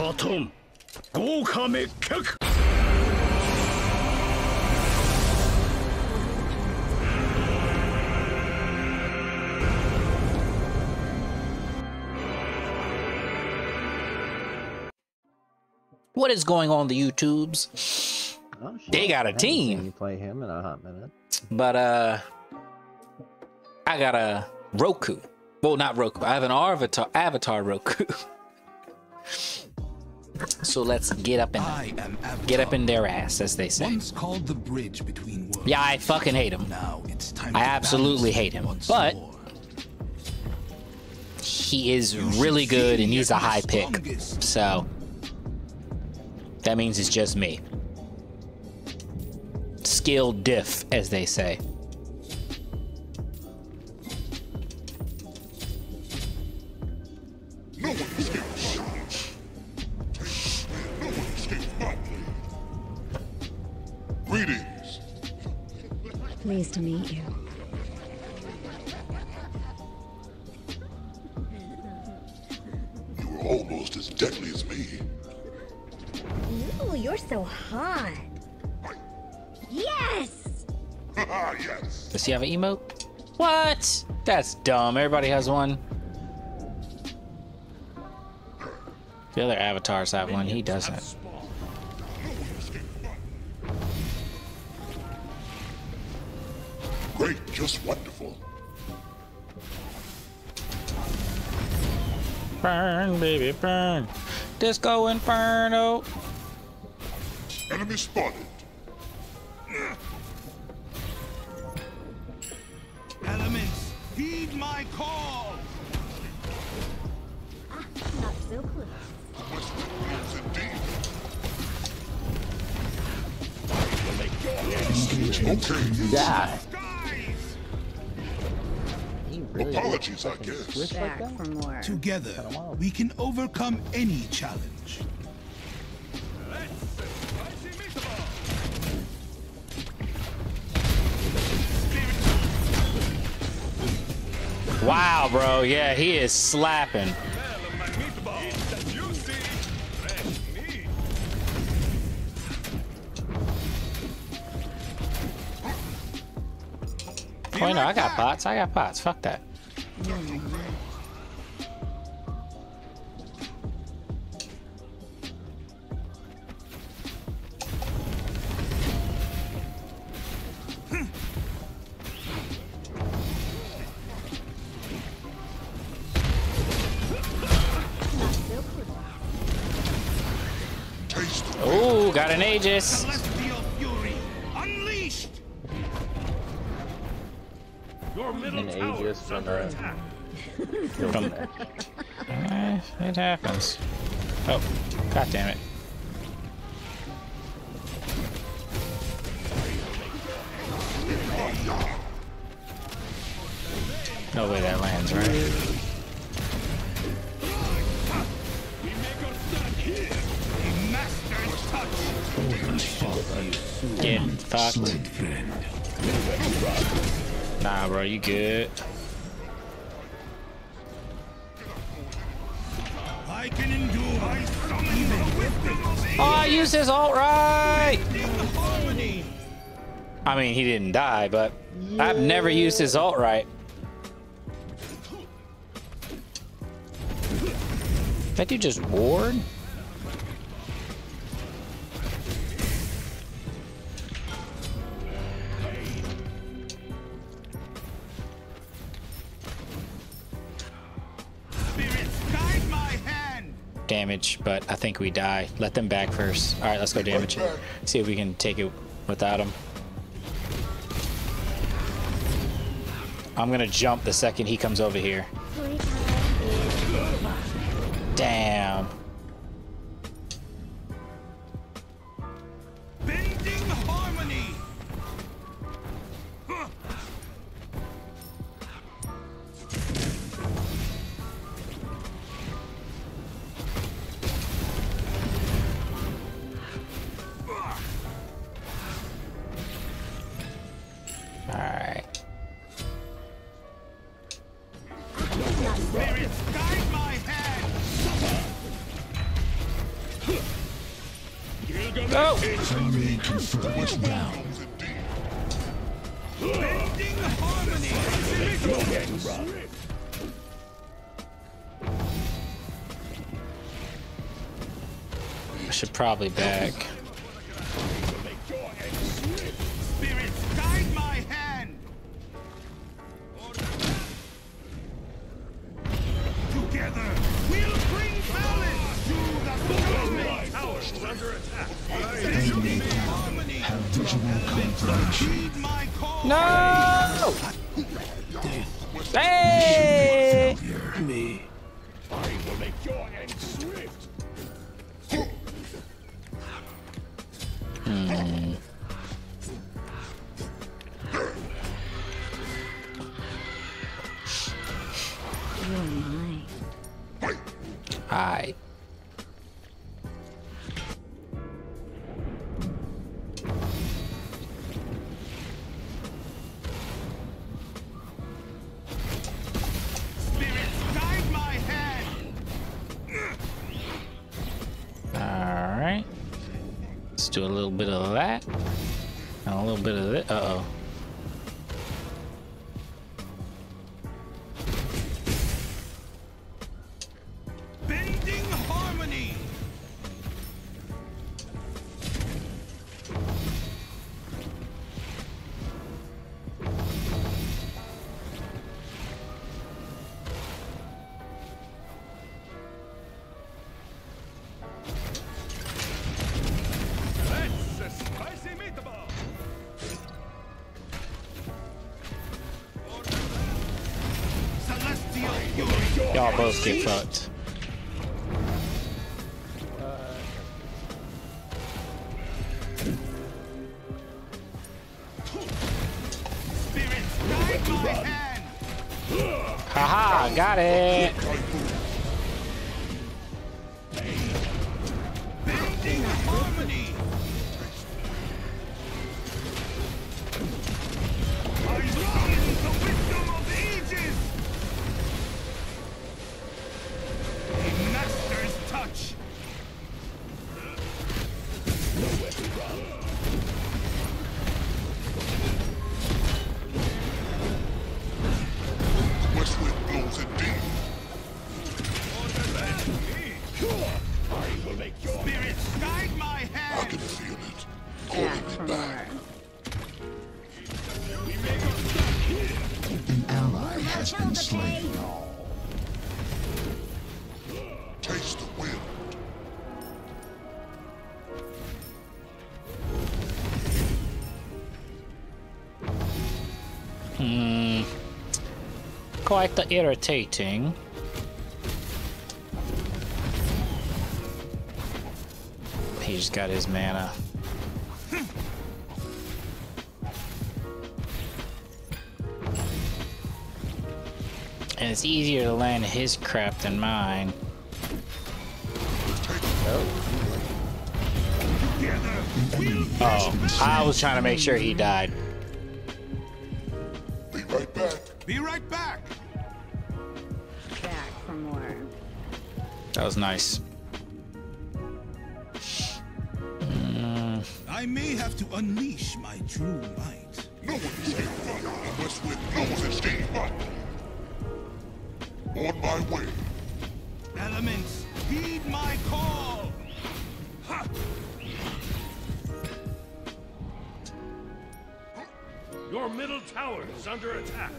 カトン豪華滅却 What is going on the YouTubes? Oh, shit. They got a I haven't seen team. You play him in a hot minute. But uh I got a Roku. Well, not Roku. I have an avatar avatar Roku. so let's get up in Avatar, get up in their ass, as they say. once called the bridge between worlds. Yeah, I fucking hate him. Now it's time. I absolutely hate him, but- more. He is really good and he's a high pick. So that means it's just me. Skill diff, as they say. Greetings. Pleased to meet you. You were almost as deadly as me. Ooh, you're so hot. Yes! Yes. Does he have an emote? What? That's dumb. Everybody has one. The other avatars have one. He doesn't. Just wonderful. Burn, baby, burn. Disco Inferno. Enemy spotted. Elements, heed my call. Not so close. Western winds indeed. Okay. Die. Skies. He really Apologies, I guess. like Back that? for more. Together, we can overcome any challenge. Wow, bro. Yeah, he is slapping. Wait, no, I got pots. I got pots. Fuck that. Ooh, got an Aegis. An Aegis from a From- Eh, it happens. Oh, god damn it. No way that lands, right? Master's touch. Get fucked. Nah, bro, you good. I can endure. I summon Oh, I used his alt right. I mean, he didn't die, but I've never used his alt right. That dude just ward? Damage, but I think we die. Let them back first. All right, let's go damage it. See if we can take it without them. I'm gonna jump the second he comes over here. Damn. I should probably back. And a little bit of this. Uh oh. Get fucked. Quite irritating. He just got his mana. And it's easier to land his crap than mine. Oh, I was trying to make sure he died. Be right back. Be right. Back That was nice. Mm. I may have to unleash my true might. No one escaped fire. The west wind blows indeed. On my way. Elements, heed my call. Ha! Your middle tower is under attack.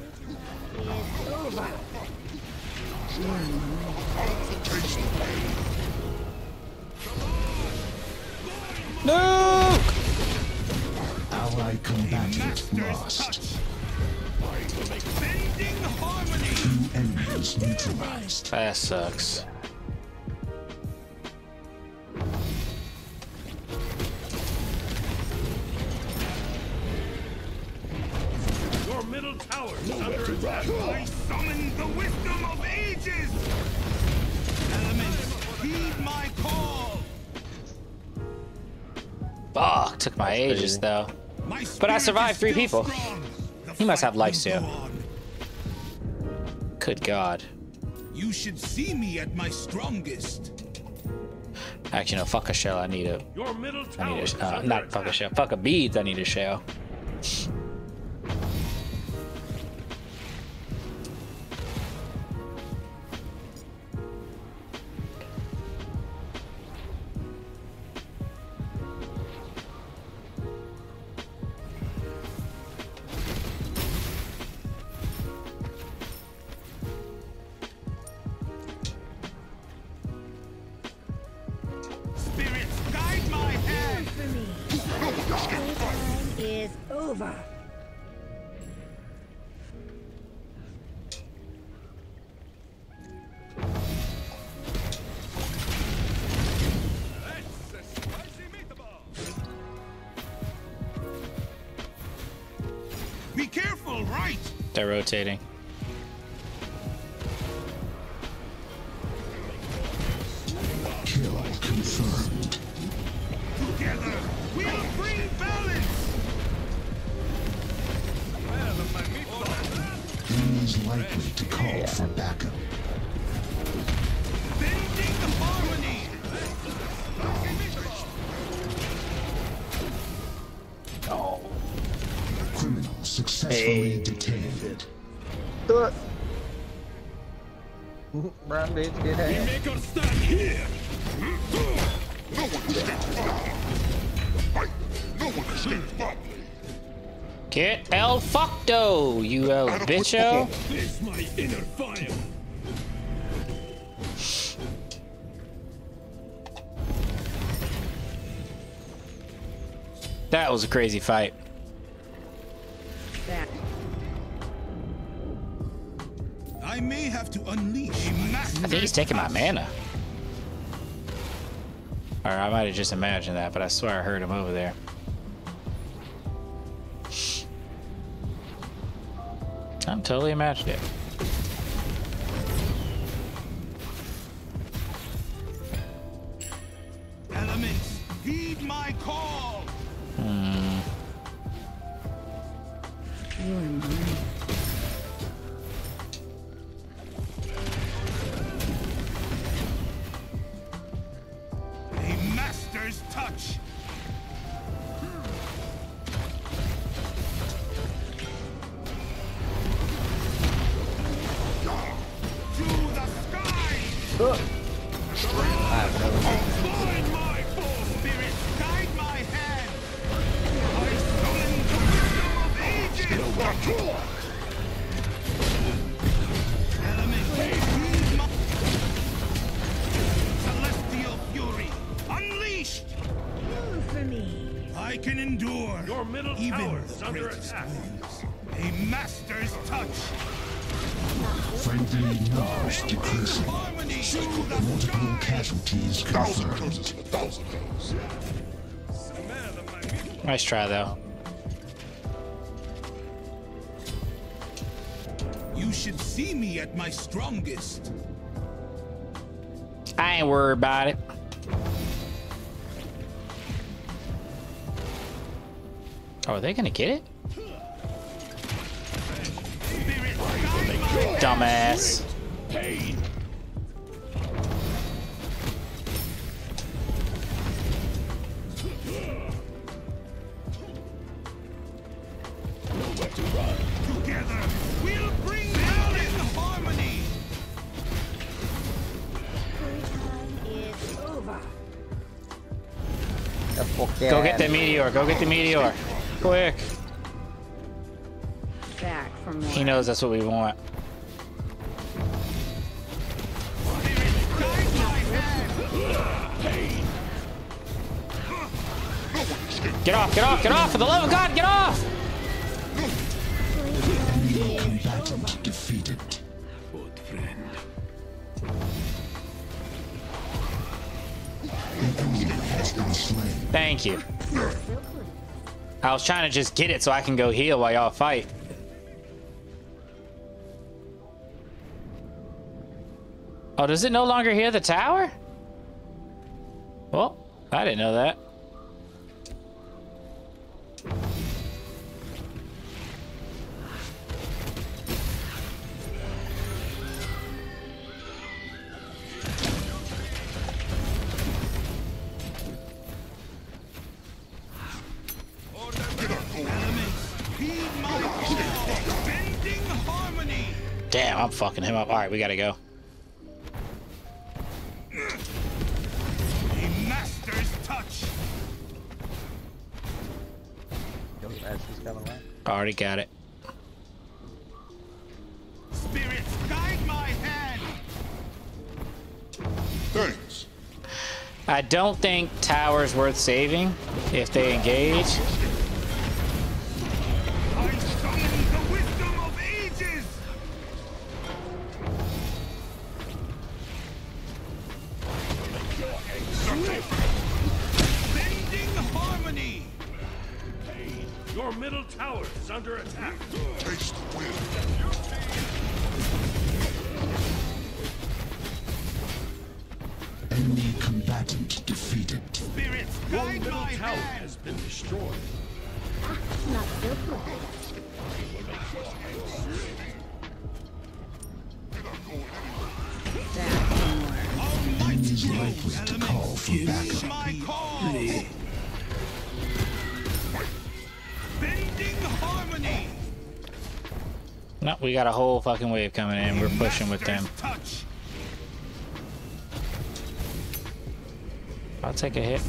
No! Ally combatant Master's lost. touch. Bending harmony. Two enemies neutralized. That sucks. Took my ages crazy. though. My But I survived three people. strong. He must have life will soon. Good God. You should see me at my strongest. Actually, no. Fuck a shell. I need a. Your middle I need a. Uh, not fuck a shell. Fuck a beads. I need a shell. Is over. Be careful, right? They're rotating. Get el fuckdo, you el bitcho. Face my inner fire. That was a crazy fight. That. I may have to unleash a. I think he's taking my mana. Or I might have just imagined that, but I swear I heard him over there. I'm totally imagined it. Sky! Find my full spirit, guide my hand! I summon the wisdom of ages! Element, heed my... Celestial fury, unleashed! For me. I can endure Your middle even tower is under attack. wounds. A master's touch. Friendly numbers decreasing. Multiple casualties Thousand confirmed. curses and a thousand. Nice try, though. You should see me at my strongest. I ain't worried about it. Oh, are they gonna get it? Spirit, guide my Dumbass. together. Go get the meteor. Go get the meteor. Quick. Back more. He knows that's what we want. Spirit, guide my hand. Get off, get off, get off! For the love of God, get off! Thank you. I was trying to just get it so I can go heal while y'all fight. Oh, does it no longer hear the tower? Well, I didn't know that. Fucking him up. All right, we gotta go. A master's touch. Yo, Ashley's coming around. Already got it. Spirits, guide my hand. Thanks. I don't think tower's worth saving if they engage. Harmony. Your middle tower is under attack. Taste the wind. Enemy combatant defeated. Spirits, Your middle my tower hand. has been destroyed. Not so good. That's more. Enemies likely to call for backup. No, we got a whole fucking wave coming in. We're pushing with them. I'll take a hit.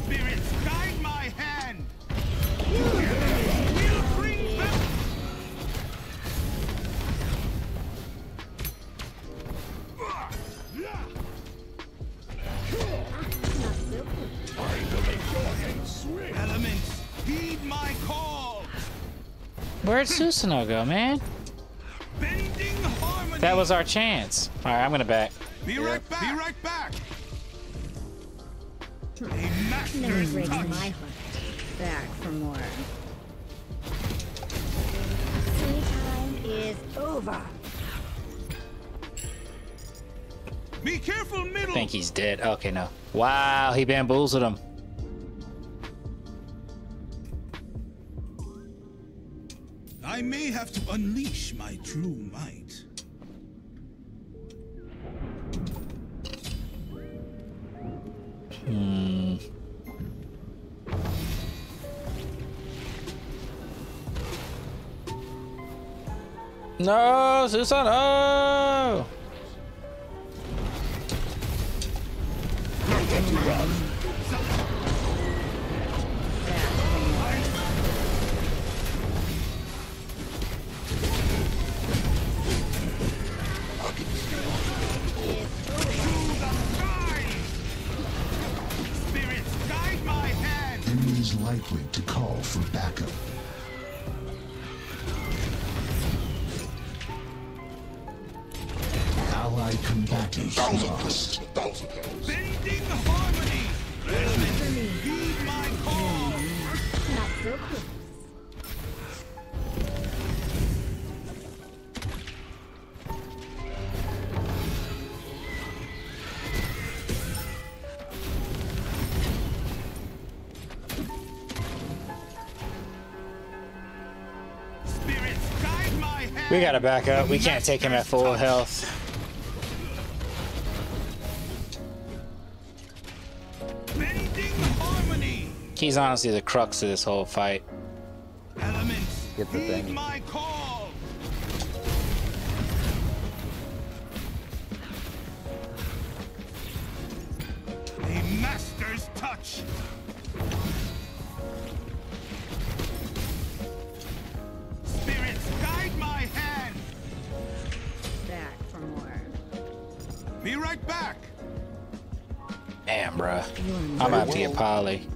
Where'd Susanoo go, man? Bending harmony. That was our chance. All right, I'm gonna back. Be right back. Be right back. A No master's breaks touch. my heart. Back for more. Playtime is over. Be careful, middle. think he's dead. Okay, no. Wow, he bamboozled him. I may have to unleash my true might. Hmm. No, Susanoo! Spirits, To call for backup. Allied combatants Thousand lost. thousand pounds. We gotta back up. We can't take him at full health. He's honestly the crux of this whole fight. Elements, Get the thing. my call. A master's touch. I'm out to have get Polly.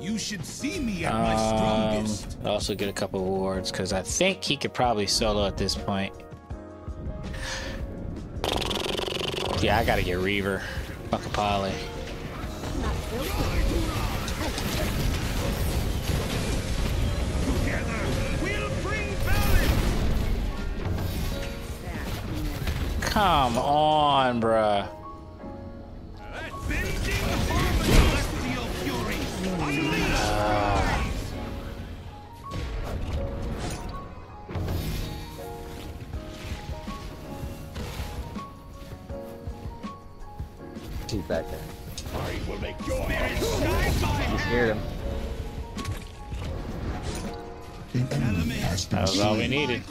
You should see me at my Um, strongest. also get a couple awards because I think he could probably solo at this point. Yeah, I gotta get Reaver. Fuck a Polly. Not so good. Together, we'll bring balance. Back for more. Come on, bruh. Scared him. An enemy has That was all we needed.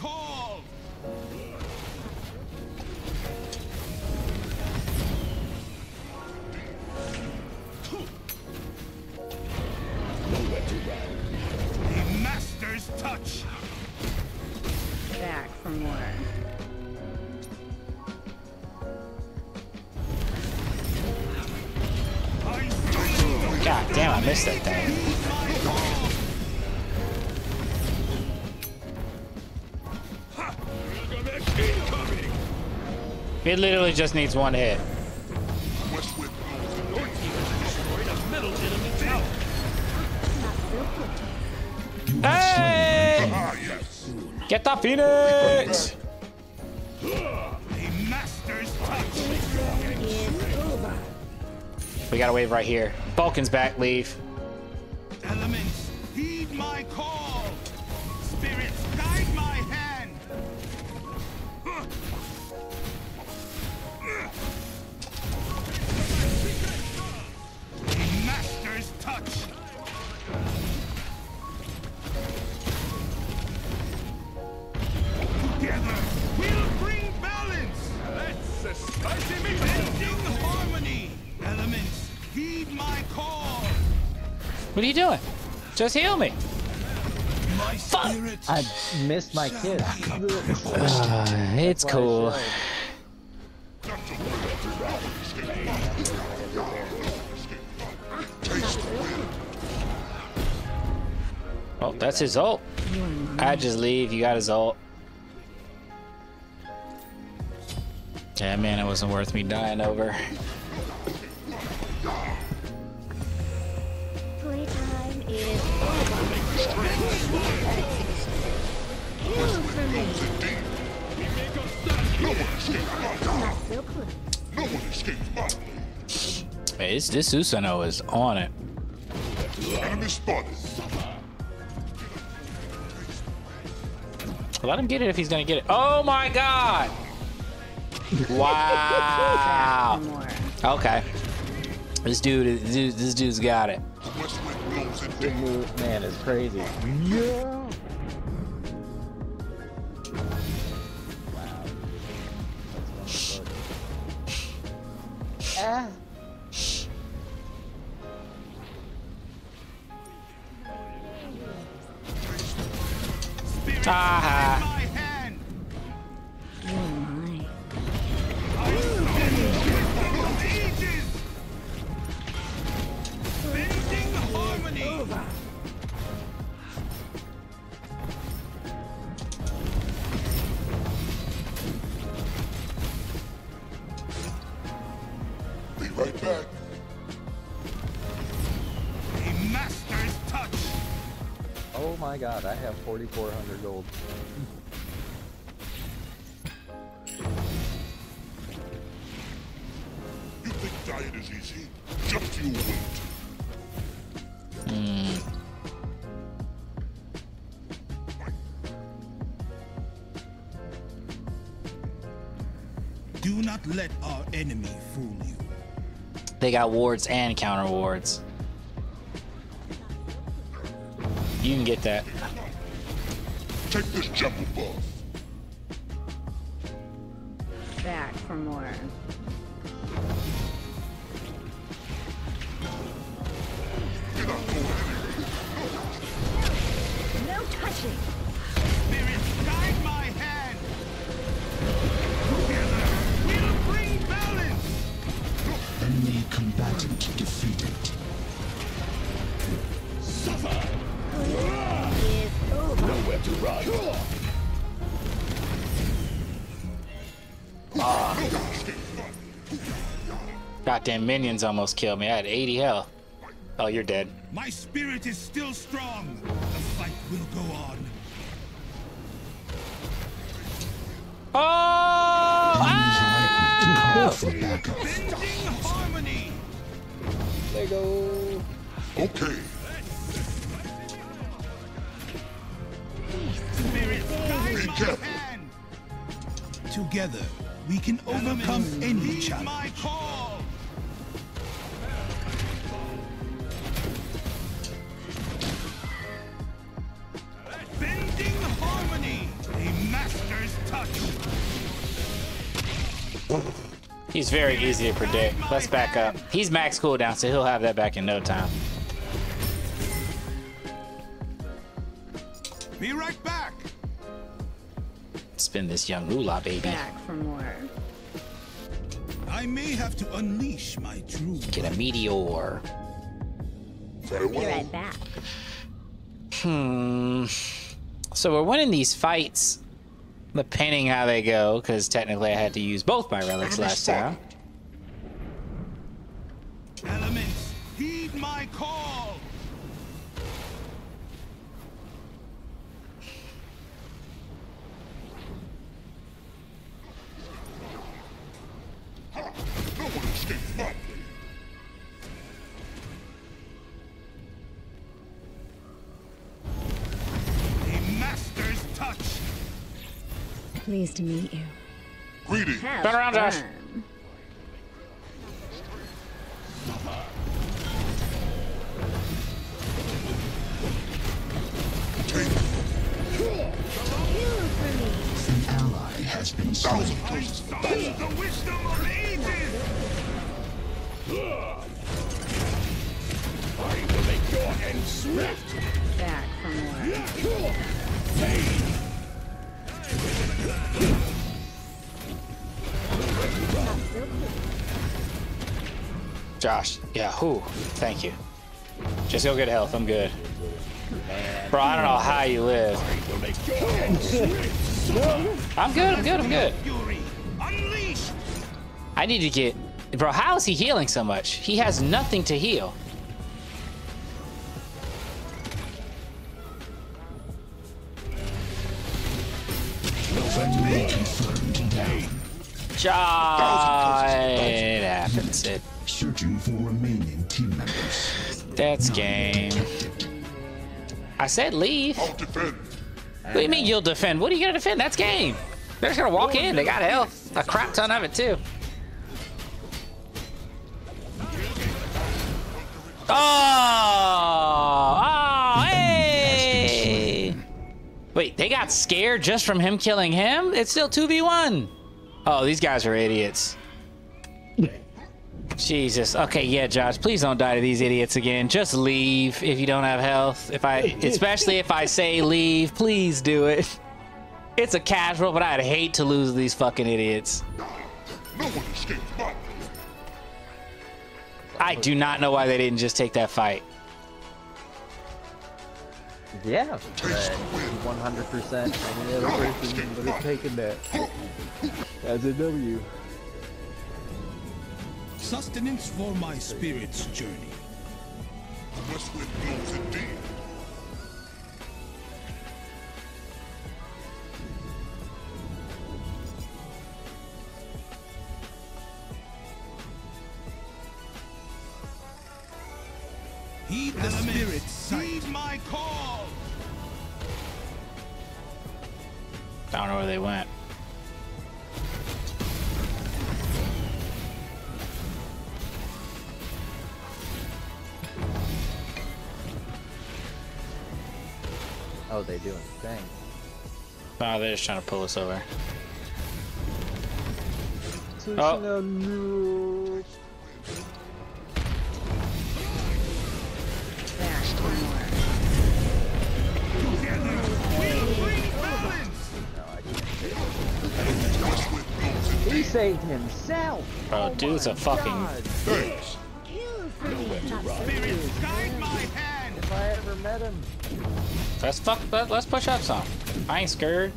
Literally just needs one hit. Hey! Get the phoenix! We got a wave right here. Vulcan's back, leave. Elements, heed my call. Spirits, What are you doing? Just heal me. My spirit. I missed my kids. Uh, it's cool. That's his ult. I just leave. You got his ult. Yeah, man, it wasn't worth me dying over. Playtime is Hey, this, this is on it. enemy spotted. Let him get it if he's gonna get it. Oh my god! Wow. Okay. This dude, this dude, this dude's got it. West wind blows in This man, is crazy. Yeah. Right back. A master's touch. Oh my god, I have 4,400 gold. You think dying is easy? Just you wait. Do not let our enemy fool you. They got wards and counter wards. You can get that. Take this jumble buff. Enemy combatant defeated. Is over. Nowhere to run. Goddamn minions almost killed me. I had 80 health. Oh, you're dead. My spirit is still strong. The fight will go on. Oh! Use lightning to call for backup. Bending harmony. There you go. Okay. Spirits, guide Be my careful. hand. Together, we can overcome any challenge. my call. Bending harmony. A master's touch. He's very easy to predict. Let's back up. He's max cooldown, so he'll have that back in no time. Be right back. Spin this young moolah, baby. Back for more. I may have to unleash my true. Get a meteor. Be right back. Hmm. So we're winning these fights, depending how they go, because technically I had to use both my relics last time. Pleased to meet you. Greetings. Have Turn around, Josh. fun. An ally has been slain. Thousand I curses. summon the wisdom of. Back for more. Josh, yeah, who? Thank you. Just go get health. I'm good. Bro, I don't know how you live. I'm good. I'm good. I'm good. I need to get. Bro, how is he healing so much? He has nothing to heal. Josh, it happens. It, Searching for remaining team members. that's game. I said leave. I'll defend. What do you mean you'll defend? What are you gonna defend? That's game. They're just gonna walk in. They got health. A crap ton of it too. Oh! Oh! Hey! Wait, they got scared just from him killing him? It's still 2v1. Oh, these guys are idiots. Jesus. Okay, yeah, Josh, please don't die to these idiots again. Just leave if you don't have health. If I especially if I say leave, please do it. It's a casual, but I'd hate to lose these fucking idiots. No. I do not know why they didn't just take that fight. Yeah, 100% any other person would have taken that as a W. Sustenance for my spirit's journey. West wind blows indeed. Heed the spirit's Heed my call. I don't know where they went. Oh, they doing thing. Oh, ah, they're just trying to pull us over. Oh. Back saved himself. Bro, oh dude's a fucking. God, Thanks. You for me, top Spirit, guide my hand. if I ever met him, Let's fuck. Let, let's push up some. I ain't scared.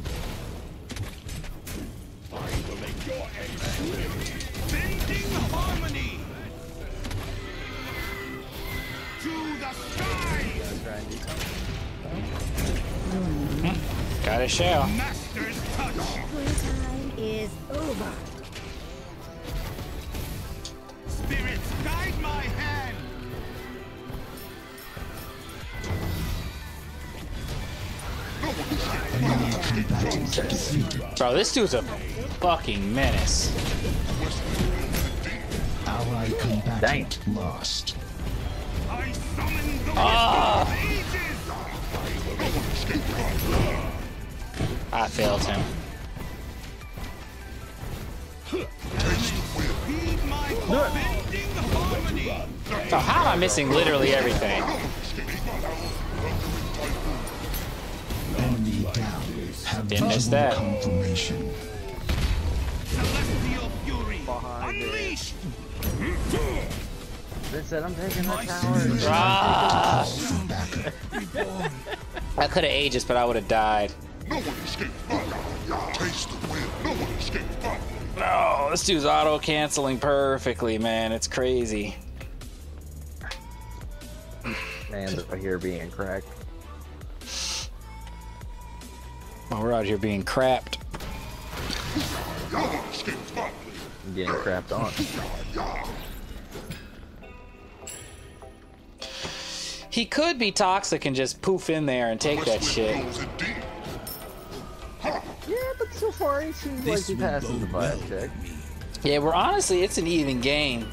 Bending harmony. To the skies. try and do something. Got a shell. Master's touch. Playtime is over. Spirits, my hand. Enemy combatants defeated. Bro, this dude's a fucking menace. Ally combatant lost. I summon the Ah. wisdom of ages. I failed him. Heed my call. Bending harmony. So how am I missing literally everything? Enemy Didn't miss that. confirmation. Behind it. Unleashed. Vincent, I'm taking that tower. Ah! I could have Aegis, but I would have died. No one escapes fire. Taste the wind. No one escapes fire. Oh, this dude's auto canceling perfectly, man. It's crazy. Man, they're here being cracked. Oh, we're out here being crapped. No one escapes fire. I'm getting crapped on. He could be toxic and just poof in there and take that shit. wind blows indeed. Yeah, but so far he seems like he passes the vibe check. Yeah, we're honestly, it's an even game.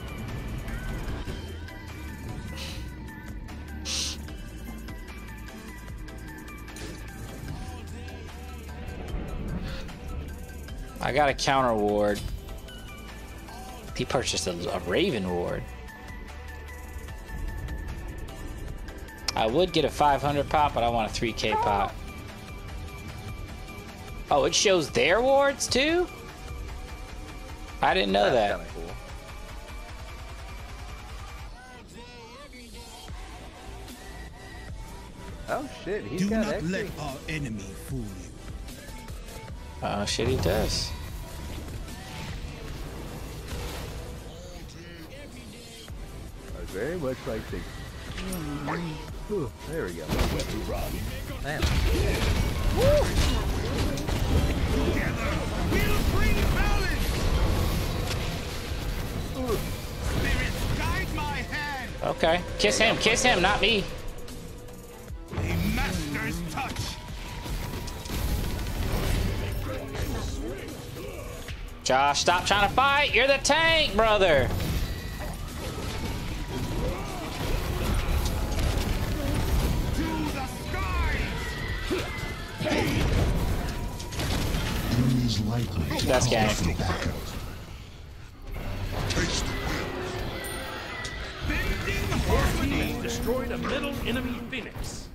I got a counter ward. He purchased a, a Raven ward. I would get a 500 pop, but I want a 3k pop. Oh, it shows their wards too? I didn't know That's that. kinda cool. Oh shit, he's Do got not XP. let our enemy fool you. Oh shit, he does. Uh, Very much like the. Ooh, there we go. Man, Together, we'll bring balance. Spirits, guide my hand. Okay. Kiss him, kiss him, not me. Josh, stop trying to fight. You're the tank, brother. That's gang. Destroyed a middle enemy phoenix.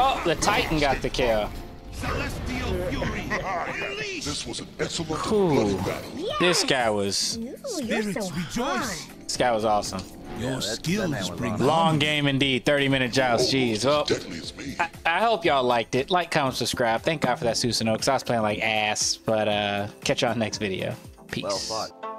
Oh, the Titan got the kill. celestial fury. This was an excellent Ooh. bloody battle. This guy was Ooh, so Spirits, rejoice. this guy was awesome. Your that- that skills bring awesome. Long game indeed. 30 minute joust. Jeez. Well, Deadly as me. I, I hope y'all liked it. Like, comment, subscribe. Thank God for that Susanoo, because I was playing like ass. But uh catch y'all next video. Peace. well fought.